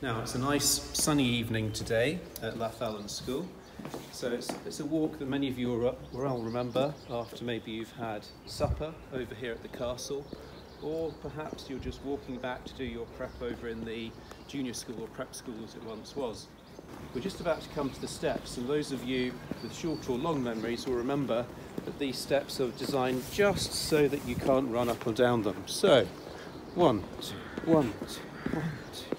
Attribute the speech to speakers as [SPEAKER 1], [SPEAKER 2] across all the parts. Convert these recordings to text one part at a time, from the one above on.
[SPEAKER 1] Now it's a nice sunny evening today at Lathallan School. So it's, it's a walk that many of you will will remember after maybe you've had supper over here at the castle or perhaps you're just walking back to do your prep over in the junior school or prep school as it once was. We're just about to come to the steps and those of you with short or long memories will remember that these steps are designed just so that you can't run up or down them. So, one, two, one, two, one, two.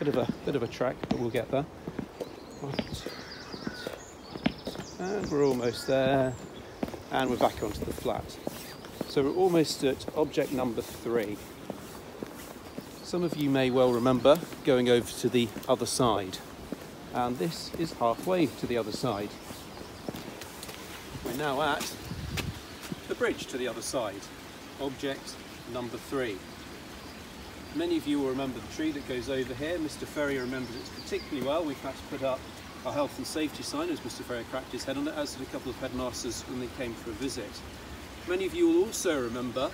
[SPEAKER 1] Bit of a bit of a track, but we'll get there. And we're almost there. And we're back onto the flat. So we're almost at object number three. Some of you may well remember going over to the other side. And this is halfway to the other side. We're now at the bridge to the other side. Object number three. Many of you will remember the tree that goes over here. Mr Ferrier remembers it particularly well. We've had to put up our health and safety sign as Mr Ferrier cracked his head on it, as did a couple of headmasters when they came for a visit. Many of you will also remember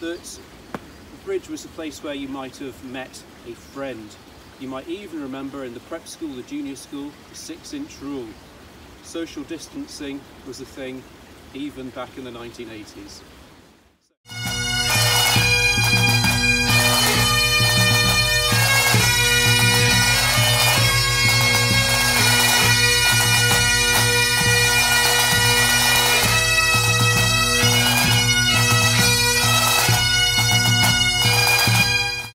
[SPEAKER 1] that the bridge was a place where you might have met a friend. You might even remember in the prep school, the junior school, the six inch rule. Social distancing was a thing even back in the 1980s.